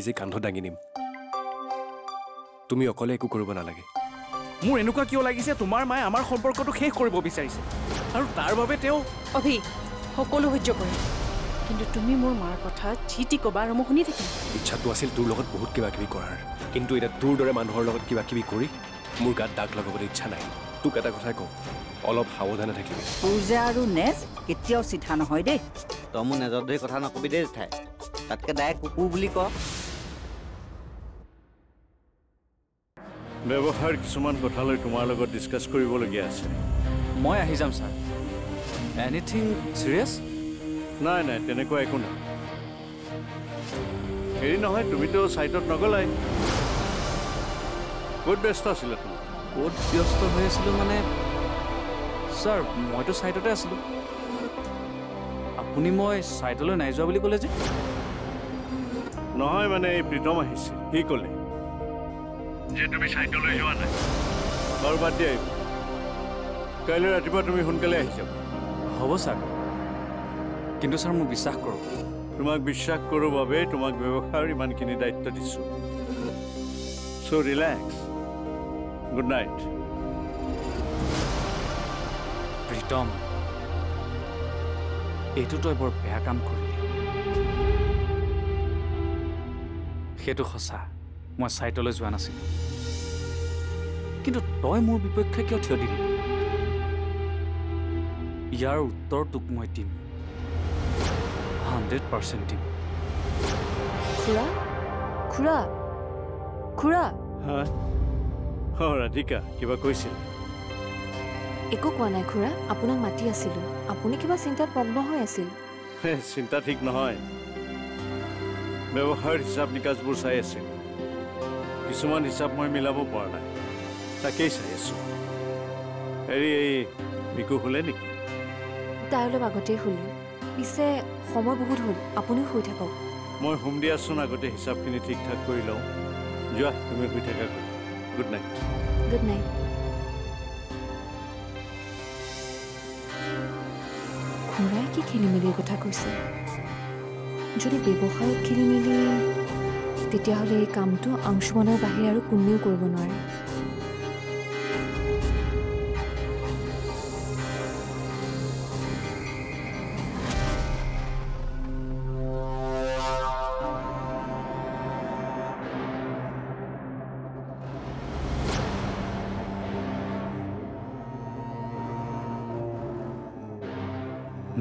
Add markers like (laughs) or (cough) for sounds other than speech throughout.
নিজে কান্ধত দাঙি নিম। তুমি অকলে একো কৰিব নালাগে। মোৰ এনেকুৱা কিয় লাগিছে? তোমাৰ মায়ে আমাৰ সম্পৰ্কটো শেষ কৰিব বিচাৰিছে। আৰু তাৰ বাবে তেওঁ অভি সকলো সহ্য কৰিম কিন্তু তুমি মোৰ মাৰ কথা যি টি ক'বা আৰু মই শুনি থাকিম। ইচ্ছাটো আছিল তোৰ লগত বহুত কিবা কিবি কৰাৰ। কিন্তু এতিয়া তোৰ দৰে মানুহৰ লগত কিবা কিবি কৰি মোৰ গাত দাগ লগাবলৈ ইচ্ছা নাই। তোক এটা কথাই কওঁ অলপ সাৱধানে থাকিবি। পূজা আৰু নেজ কেতিয়াও চিধা নহয় দেই। তই মোৰ নেজৰ ধৰি কথা নকবি দেই জেঠাই। তাতকৈ ডাইৰেক্ট কুকুৰ বুলি ক। ব্যৱসায়ৰ কিছুমান কথালৈ তোমাৰ লগত ডিছকাছ কৰিবলগীয়া আছে। মই আহি যাম ছাৰ। এনিথিং চিৰিয়াছ নাই নাই তেনেকুৱা একো নাই। হেৰি নহয় তুমিতো ছাইটত নগলাই। ক'ত ব্যস্ত আছিলা তুমি? ক'ত ব্যস্ত হৈ আছিলোঁ মানে ছাৰ মইতো ছাইটতে আছিলোঁ। আপুনি মই ছাইটলৈ নাই যোৱা বুলি ক'লে যে? নহয় মানে এই প্ৰীতম আহিছিল সি ক'লে। যে তুমি ছাইটলৈ যোৱা নাই। বাৰু বাদ দিয়া এইবোৰ। কাইলৈ ৰাতিপুৱা তুমি সোনকালে আহি যাবা। হ'ব ছাৰ। কিন্তু ছাৰ মোক বিশ্বাস কৰক তোমাক বিশ্বাস কৰোঁ বাবেই তোমাক ব্যৱসায়ৰ ইমানখিনি দায়িত্ব দিছোঁ। So' relax good night Pritam এইটো তই বৰ বেয়া কাম কৰিলি। সেইটো সঁচা। মই ছাইটলৈ যোৱা নাছিলোঁ। কিন্তু তই মোৰ বিপক্ষে কিয় থিয় দিলি? ইয়াৰ উত্তৰ তোক মই দিম। হাণ্ড্ৰেড পাৰ্চেণ্ট দিম। খুৰা? খুৰা? খুৰা? অঁ ৰাধিকা কিবা কৈছিল? একো কোৱা নাই খুৰা আপোনাক মাতি আছিলোঁ। আপুনি কিবা চিন্তাত মগ্ন হৈ আছিল। চিন্তা ঠিক নহয়। ব্যৱসায়ৰ হিচাপ নিকাচবোৰ চাই আছিল। কিছুমান হিচাপ মই মিলাব পৰা নাই। তাকেই চাই আছোঁ। হেৰি এই বিকু শুলে নেকি? তাই অলপ আগতেই শুলে। পিছে সময় বহুত হ'ল আপুনিও শুই থাকক। মই হোম দিয়াচোন আগতে হিচাপখিনি ঠিক ঠাক কৰি লওঁ। যোৱা তুমি শুই থাকা গুড নাইট গুড নাইট খুৰাই কি খেলি মেলিৰ কথা কৈছে? যদি ব্যৱসায়ত খেলি মেলি তেতিয়াহ'লে এই কামটো অংশুমানৰ বাহিৰে আৰু কোনেও কৰিব নোৱাৰে।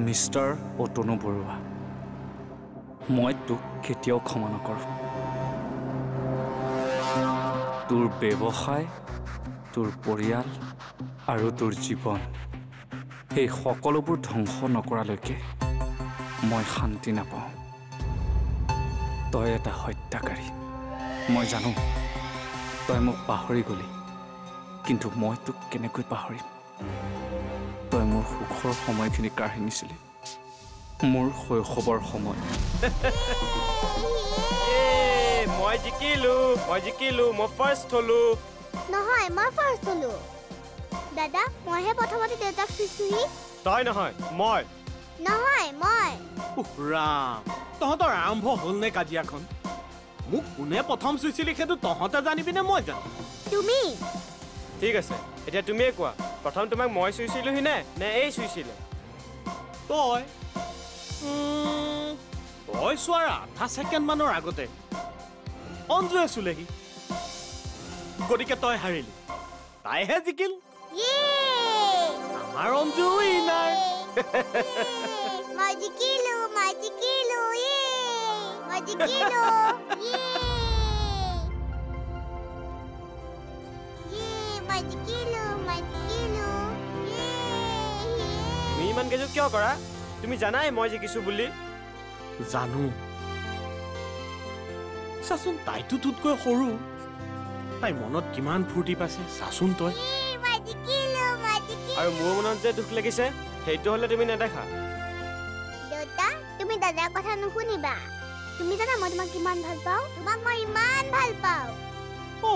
মিষ্টাৰ অতনু বৰুৱা মই তোক কেতিয়াও ক্ষমা নকৰোঁ। তোৰ ব্যৱসায় তোৰ পৰিয়াল আৰু তোৰ জীৱন। এই সকলোবোৰ ধ্বংস নকৰালৈকে মই শান্তি নাপাওঁ। তই এটা হত্যাকাৰী। মই জানো তই মোক পাহৰি গলি কিন্তু মই তোক কেনেকৈ পাহৰিম? তই মোৰ সুখৰ সময়খিনি কাঢ়ি নিছিলি মোৰ শৈশৱৰ সময়। (laughs) মই জিকিলো মই জিকিলো মই ফাৰ্ষ্ট হলো। নহয় মই ফাৰ্ষ্ট হলো। দাদা মইহে প্ৰথমতে দেউতাক চুইছোহি তই নহয় মই। নহয় মই। ৰাম। তহঁতৰ আৰম্ভ হ'ল নে কাজিয়াখন? মোক কোনে প্ৰথম চুইছিলি সেইটো তহঁতে জানিবি নে মই জানো তুমি? ঠিক আছে এতিয়া তুমিয়ে কোৱা। প্ৰথম তোমাক মই চুইছিলোহি নে নে এই চুইছিলে? তই? তই চোৱাৰ আধা ছেকেণ্ড মানৰ আগতে অঞ্জুৱে চুলেহি। গতিকে তই হাৰিলি। তাইহে জিকিল। আমাৰ অঞ্জু তুমি ইমান কেজু কিয় কৰা? তুমি জানাই মই জিকিছো বুলি। জানো। চাচোন তাইতো তোতকৈ সৰু। তাই মনত কিমান ফূৰ্তি পাইছে চাচোন তই। আৰু মোৰ মনত যে দুখ লাগিছে সেইটো হ'লে তুমি নেদেখা। দেউতা তুমি দাদাৰ কথা নুশুনিবা। তুমি জানা মই তোমাক কিমান ভাল পাওঁ? তোমাক মই ইমান ভাল পাওঁ। অ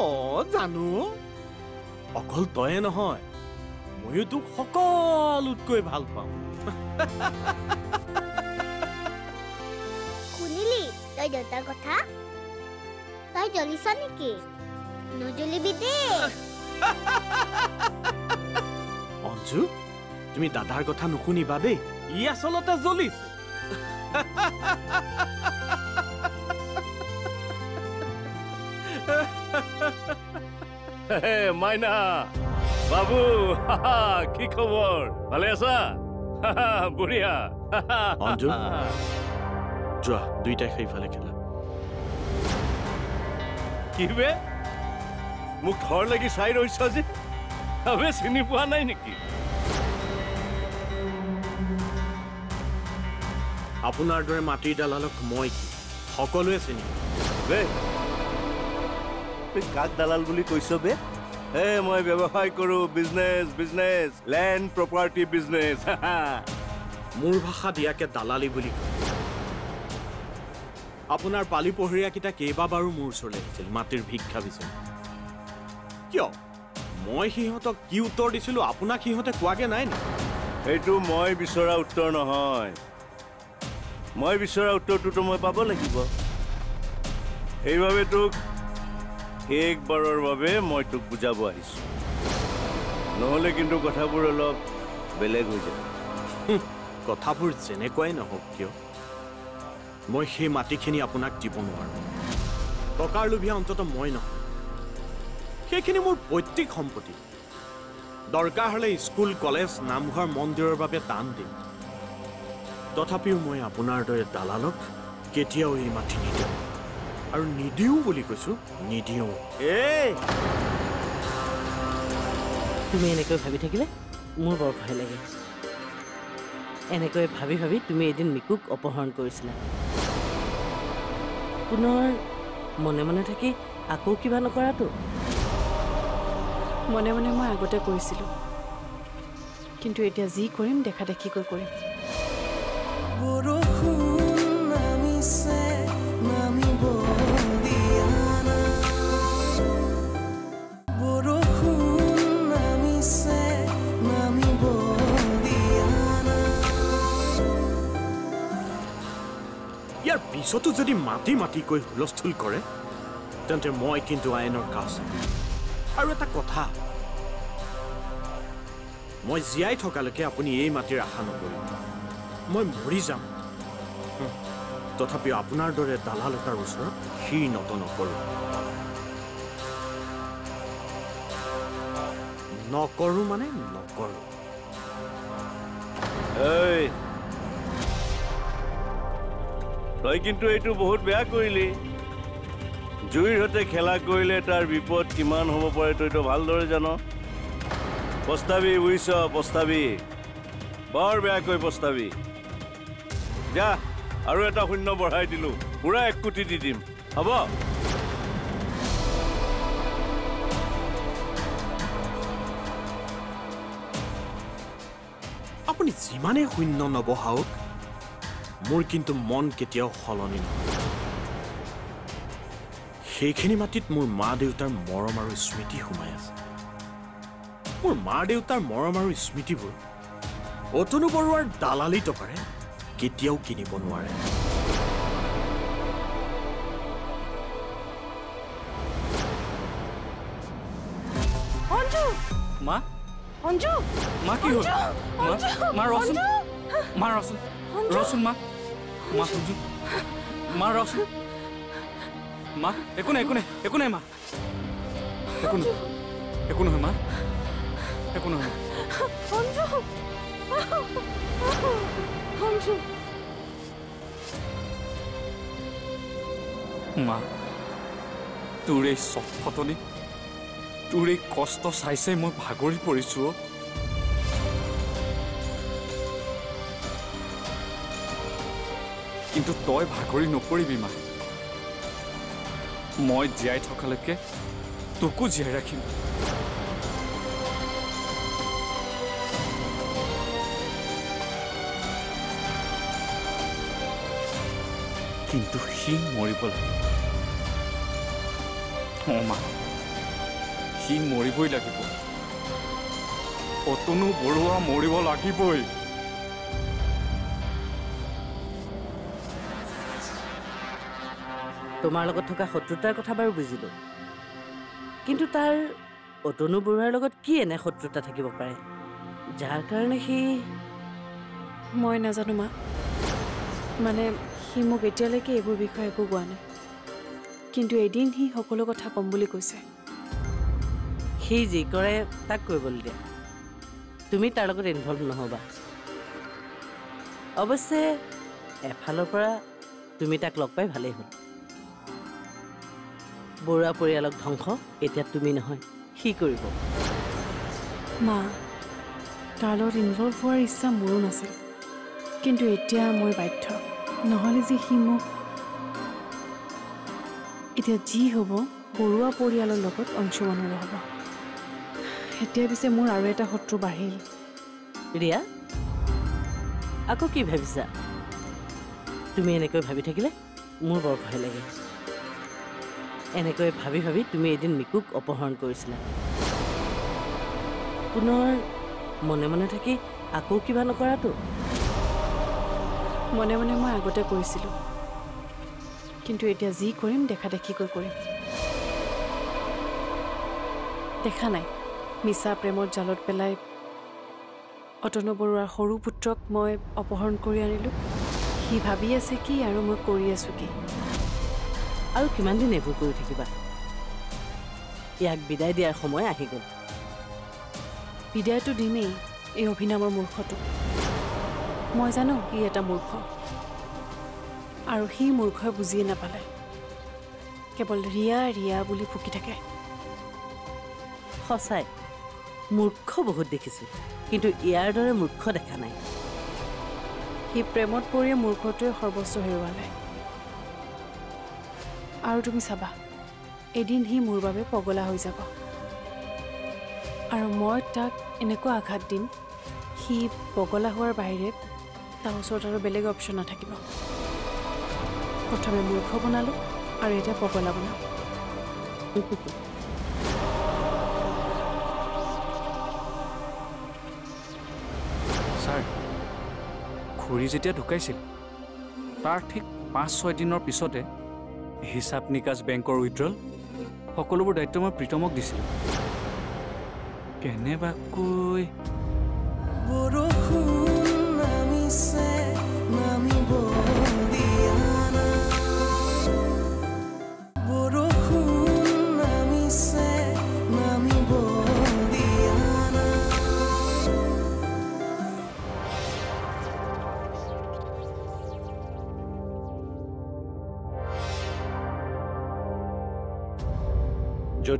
জানো। অকল তয়ে নহয় ময়ো তোক সকলোতকৈ ভাল পাওঁ। দেউতাৰ কথা? তই জ্বলিছ নেকি? নজ্বলিবি দেই অঞ্জু তুমি দাদাৰ কথা নুশুনিবা দেই। ই আচলতে জ্বলিছে। হে, মাইনা। বাবু কি খবৰ? ভালে আছা? বঢ়িয়া। যোৱা দুইটাই সেইফালে খেলা। কি বে? মোক ঘৰ লাগি চাই ৰৈছ যে। আবে চিনি পোৱা নাই নেকি? আপোনাৰ দৰে মাটিৰ দালালক মই কি? সকলোৱে চিনি বে। তই কাক দালাল বুলি কৈছ বে? হে মই ব্যৱসায় কৰো business business land property business মোৰ ভাষা দিয়াকে দালালি বুলি কয়। আপোনাৰ পালি পহৰীয়াকেইটা কেইবাবাৰো মোৰ ওচৰলৈ আহিছিল মাটিৰ ভিক্ষা বিচাৰি কিয়? মই সিহঁতক কি উত্তৰ দিছিলো আপোনাক সিহঁতে কোৱাগে নাই নেকি এইটো মই বিচৰা উত্তৰ নহয়। মই বিচৰা উত্তৰটোতো মই পাব লাগিব। সেইবাবে তোক শেষবাৰৰ বাবে মই তোক বুজাব আহিছোঁ। নহ'লে কিন্তু কথাবোৰ অলপ বেলেগ হৈ যাব কথাবোৰ যেনেকুৱাই নহওক কিয়? মই সেই মাটিখিনি আপোনাক দিব নোৱাৰোঁ। টকাৰ লোভীয়া অন্ততঃ মই নহয়। সেইখিনি মোৰ পৈতৃক সম্পত্তি। দৰকাৰ হ'লে স্কুল কলেজ নামঘৰ মন্দিৰৰ বাবে দান দিম। তথাপিও মই আপোনাৰ দৰে দালালক কেতিয়াও এই মাটি নিদিওঁ আৰু নিদিওঁ বুলি কৈছোঁ নিদিওঁ। এই! তুমি এনেকৈ ভাবি থাকিলে মোৰ বৰ ভয় লাগে। এনেকৈ ভাবি ভাবি তুমি এদিন মিকুক অপহৰণ কৰিছিলা। পুনৰ মনে মনে থাকি আকৌ কিবা নকৰাতো মনে মনে মই আগতে কৰিছিলোঁ কিন্তু এতিয়া যি কৰিম দেখা দেখিকৈ কৰিম। ইয়াৰ পিছতো যদি মাতি মাতিকৈ হুলস্থুল কৰে তেন্তে মই কিন্তু আইনৰ চাম। আৰু এটা কথা মই জীয়াই থকালৈকে আপুনি এই মাটিৰ আশা নকৰিব। মই মৰি যাম। তথাপিও আপোনাৰ দৰে দালাল এটাৰ ওচৰত শিৰ নত নকৰোঁ। নকৰোঁ মানে নকৰোঁ। তই কিন্তু এইটো বহুত বেয়া কৰিলি। জুইৰ সৈতে খেলা কৰিলে তাৰ বিপদ কিমান হ'ব পাৰে তইতো ভালদৰে জান। পস্তাবি বুজিছ? পস্তাবি বৰ বেয়াকৈ পস্তাবি যা আৰু এটা শূন্য বঢ়াই দিলোঁ। পূৰা এক কোটি দি দিম। হ'ব? আপুনি যিমানেই শূন্য নবহাওক মোৰ কিন্তু মন কেতিয়াও সলনি নহয়। সেইখিনি মাটিত মোৰ মা দেউতাৰ মৰম আৰু স্মৃতি সোমাই আছে। মোৰ মা দেউতাৰ মৰম আৰু স্মৃতিবোৰ অতনু বৰুৱাৰ দালালি টকাৰে কেতিয়াও কিনিব নোৱাৰে। অঞ্জু! মা? অঞ্জু! মা কি হ'ল? মা ৰচোন! মা ৰচোন। অঞ্জু! ৰচোন মা। মা শুনচোন। মা ৰচোন মা একো নাই একো নাই একো নাই মা। একো নহয় একো নহয় মা। একো নহয় মা। তোৰ এই চখ ফটনি তোৰ এই কষ্ট চাই চাই মই ভাগৰি পৰিছোঁ অ'। কিন্তু তই ভাগৰি নপৰিবি মা। মই জীয়াই থকালৈকে তোকো জীয়াই ৰাখিম। কিন্তু সি মৰিব লাগিব অঁ মা সি মৰিবই লাগিব। অতনু বৰুৱা মৰিব লাগিবই। তোমাৰ লগত থকা শত্ৰুতাৰ কথা বাৰু বুজিলোঁ। কিন্তু তাৰ অতনু বৰুৱাৰ লগত কি এনে শত্ৰুতা থাকিব পাৰে? যাৰ কাৰণে সি মই নাজানো মা। মানে সি মোক এতিয়ালৈকে এইবোৰ বিষয়ে একো কোৱা নাই। কিন্তু এদিন সি সকলো কথা ক'ম বুলি কৈছে। সি যি কৰে তাক কৰিবলৈ দিয়া তুমি তাৰ লগত ইনভল্ভ নহ'বা। অৱশ্যে এফালৰ পৰা তুমি তাক লগ পাই ভালেই হ'ল। বৰুৱা পৰিয়ালক ধ্বংস এতিয়া তুমি নহয় সি কৰিব। মা তাৰ লগত ইনভল্ভ হোৱাৰ ইচ্ছা মোৰো নাছিল। কিন্তু এতিয়া মই বাধ্য নহ'লে যে সি মোক এতিয়া যি হ'ব বৰুৱা পৰিয়ালৰ লগত অংশমানৰো হ'ব। এতিয়া পিছে মোৰ আৰু এটা শত্ৰু বাঢ়িল। ৰিয়া আকৌ কি ভাবিছা? তুমি এনেকৈ ভাবি থাকিলে মোৰ বৰ ভয় লাগে। এনেকৈ ভাবি ভাবি তুমি এদিন মিকুক অপহৰণ কৰিছিলা। পুনৰ মনে মনে থাকি আকৌ কিবা নকৰাতো মনে মনে মই আগতে কৰিছিলোঁ। কিন্তু এতিয়া যি কৰিম দেখা দেখিকৈ কৰিম। দেখা নাই। মিছা প্ৰেমৰ জালত পেলাই অতনু বৰুৱাৰ সৰু পুত্ৰক মই অপহৰণ কৰি আনিলোঁ। সি ভাবি আছে কি আৰু মই কৰি আছোঁ কি? আৰু কিমান দিন এইবোৰ কৰি থাকিবা? ইয়াক বিদায় দিয়াৰ সময় আহি গ'ল। বিদায়টো দিমেই এই অভিনামৰ মূৰ্খটো। মই জানো সি এটা মূৰ্খ। আৰু সি মূৰ্খই বুজিয়ে নাপালে। কেৱল ৰিয়া ৰিয়া বুলি ফুকি থাকে। সঁচাই মূৰ্খ বহুত দেখিছোঁ কিন্তু ইয়াৰ দৰে মূৰ্খ দেখা নাই। সি প্ৰেমত পৰিয়ে মূৰ্খটোৱে সৰ্বস্ব হেৰুৱালে। আৰু তুমি চাবা এদিন সি মোৰ বাবে পগলা হৈ যাব। আৰু মই তাক এনেকুৱা আঘাত দিম সি পগলা হোৱাৰ বাহিৰে তাৰ ওচৰত আৰু বেলেগ অপশ্যন নাথাকিব। প্ৰথমে মূৰ্খ বনালোঁ আৰু এতিয়া পগলা ছাৰ খুৰী যেতিয়া ঢুকাইছিল তাৰ ঠিক পাঁচ ছয় দিনৰ পিছতে হিচাপ নিকাচ বেংকৰ উইড্ৰল? সকলোবোৰ দায়িত্ব মই প্ৰীতমক দিছিলোঁ। কেনেবাকৈ? বৰষুণ নামিছে।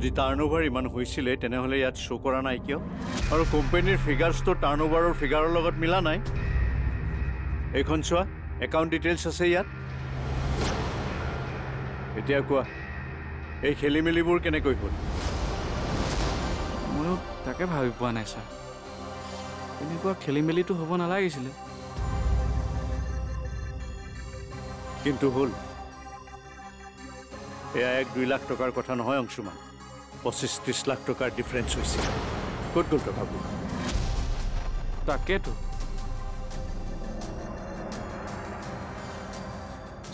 যদি টাৰ্ণঅভাৰ ইমান হৈছিলে তেনেহ'লে ইয়াত শ্ব' কৰা নাই কিয়? আৰু কোম্পানীৰ ফিগাৰ্ছটো টাৰ্ণঅভাৰৰ ফিগাৰৰ লগত মিলা নাই? এইখন চোৱা একাউণ্ট ডিটেইলছ আছে ইয়াত। এতিয়া কোৱা এই খেলি মেলিবোৰ কেনেকৈ হ'ল? ময়ো তাকে ভাবি পোৱা নাই ছাৰ। এনেকুৱা খেলি মেলিটো হ'ব নালাগিছিলে। কিন্তু হ'ল। এয়া এক দুই লাখ টকাৰ কথা নহয় অংশুমান। পঁচিছ ত্ৰিছ লাখ টকাৰ ডিফাৰেঞ্চ হৈছে। ক'ত গ'ল টকাবোৰ তাকেতো।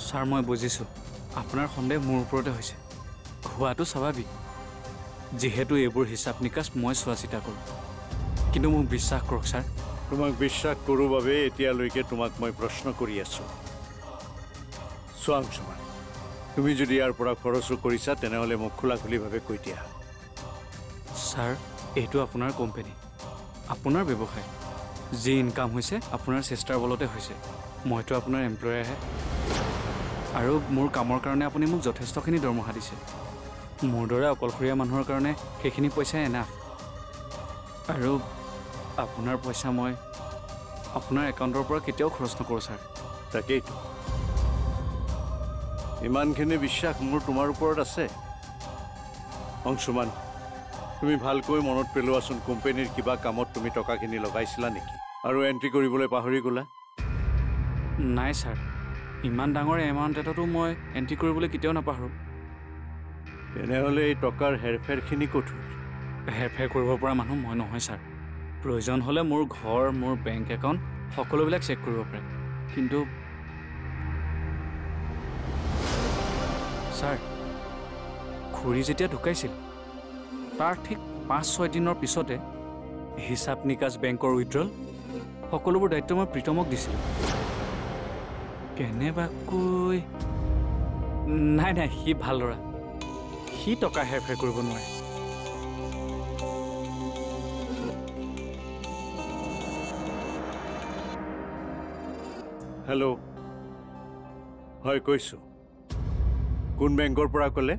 ছাৰ মই বুজিছোঁ। আপোনাৰ সন্দেহ মোৰ ওপৰতে হৈছে। হোৱাটো স্বাভাৱিক। যিহেতু এইবোৰ হিচাপ নিকাচ মই চোৱা চিতা কৰোঁ। কিন্তু মোক বিশ্বাস কৰক ছাৰ। তোমাক বিশ্বাস কৰোঁ বাবে এতিয়ালৈকে তোমাক মই প্ৰশ্ন কৰি আছোঁ। চোৱা তুমি যদি ইয়াৰ পৰা খৰচো কৰিছা তেনেহ'লে মোক খোলা খুলিভাৱে কৈ দিয়া। ছাৰ এইটো আপোনাৰ কোম্পানী। আপোনাৰ ব্যৱসায়। যি ইনকাম হৈছে আপোনাৰ চেষ্টাৰ বলতে হৈছে। মইতো আপোনাৰ এমপ্লয়াৰহে। আৰু মোৰ কামৰ কাৰণে আপুনি মোক যথেষ্টখিনি দৰমহা দিছে। মোৰ দৰে অকলশৰীয়া মানুহৰ কাৰণে সেইখিনি পইচাই এনাফ। আৰু আপোনাৰ পইচা মই আপোনাৰ একাউণ্টৰ পৰা কেতিয়াও খৰচ নকৰোঁ ছাৰ। তাকেইতো। ইমানখিনি বিশ্বাস মোৰ তোমাৰ ওপৰত আছে। অংশুমান তুমি ভালকৈ মনত পেলোৱাচোন কোম্পানীৰ কিবা কামত তুমি টকাখিনি লগাইছিলা নেকি? আৰু এণ্ট্ৰি কৰিবলৈ পাহৰি গ'লা? নাই ছাৰ। ইমান ডাঙৰ এমাউণ্ট এটাতো মই এণ্ট্ৰি কৰিবলৈ কেতিয়াও নাপাহৰোঁ। তেনেহ'লে এই টকাৰ হেৰফেৰখিনি ক'ত হ'ল? হেৰফেৰ কৰিব পৰা মানুহ মই নহয় ছাৰ। প্ৰয়োজন হ'লে মোৰ ঘৰ মোৰ বেংক একাউণ্ট সকলোবিলাক চেক কৰিব পাৰে। কিন্তু ছাৰ। খুৰী যেতিয়া ঢুকাইছিল তাৰ ঠিক পাঁচ ছয় দিনৰ পিছতে হিচাপ নিকাচ বেংকৰ উইড্ৰল সকলোবোৰ দায়িত্ব মই প্ৰীতমক দিছিলোঁ। কেনেবাকৈ? নাই নাই সি ভাল ল'ৰা। সি টকা হেৰফেৰ কৰিব নোৱাৰে। হেল্ল' হয় কৈছোঁ। কোন বেংকৰ পৰা ক'লে?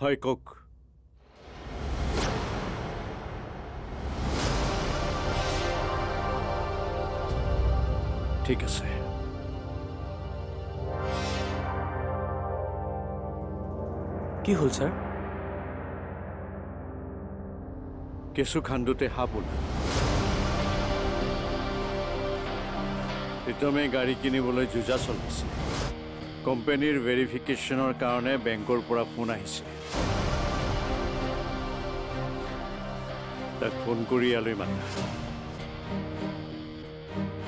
হয় কওক। ঠিক আছে। কি হ'ল ছাৰ? কেঁচু খান্দোতে সাপ ওলাল। প্ৰীতমে গাড়ী কিনিবলৈ যোজা চলাইছে কোম্পানীৰ ভেৰিফিকেশ্যনৰ কাৰণে বেংকৰ পৰা ফোন আহিছে তাক ফোন কৰি ইয়ালৈ মাতা।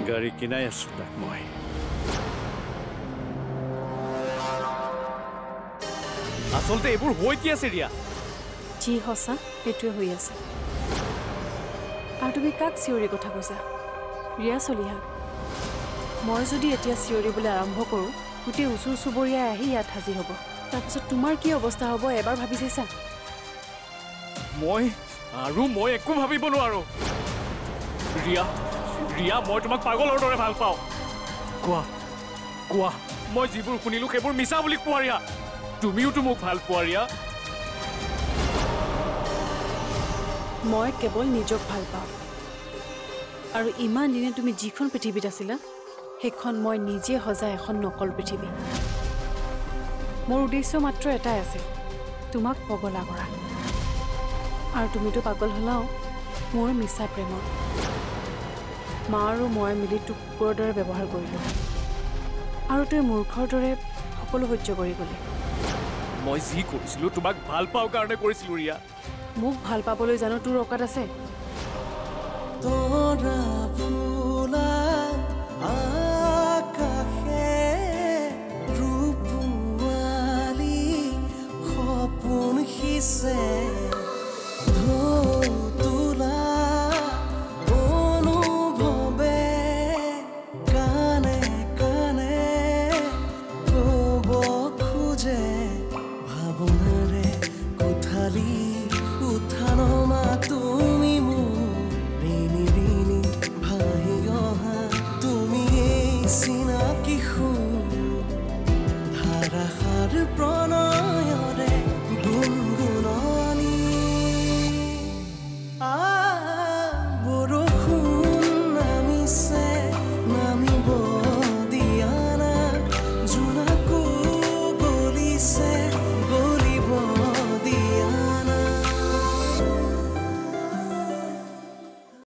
গাড়ী কিনাই আছো তাক মই। আচলতে এইবোৰ হৈ কি আছে ৰিয়া? যি সঁচা সেইটোৱে হৈ আছে। আৰু তুমি কাক চিঞৰি কথা কৈছা? ৰিয়া চলিহা। মই যদি এতিয়া চিঞৰিবলৈ আৰম্ভ কৰোঁ গোটেই ওচৰ চুবুৰীয়াই আহি ইয়াত হাজিৰ হ'ব। তাৰপিছত তোমাৰ কি অৱস্থা হ'ব এবাৰ ভাবি চাইছা মই আৰু মই একো ভাবিব নোৱাৰো। ৰিয়া ৰিয়া মই তোমাক পাগলৰ দৰে ভাল পাওঁ। কোৱা কোৱা মই যিবোৰ শুনিলো সেইবোৰ মিছা বুলি কোৱা ৰিয়া। তুমিওতো মোক ভাল পোৱা ৰিয়া। মই কেৱল নিজক ভাল পাওঁ। আৰু ইমান দিনে তুমি যিখন পৃথিৱীত আছিলা? সেইখন মই নিজে সজা এখন নকল পৃথিৱী। মোৰ উদ্দেশ্য মাত্ৰ এটাই আছিল তোমাক পগলা কৰা। আৰু তুমিতো পাগল হলাও মোৰ মিছা প্ৰেমত মা আৰু মই মিলি তোক কুকুৰৰ দৰে ব্যৱহাৰ কৰিলোঁ। আৰু তই মূৰ্খৰ দৰে সকলো সহ্য কৰি গ'লি। মই যি কৰিছিলো তোমাক ভাল পাওঁ কাৰণে কৰিছিলো ৰিয়া। মোক ভাল পাবলৈ জানো তোৰ অকাত আছে? সিঁচে।